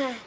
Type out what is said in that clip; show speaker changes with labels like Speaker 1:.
Speaker 1: は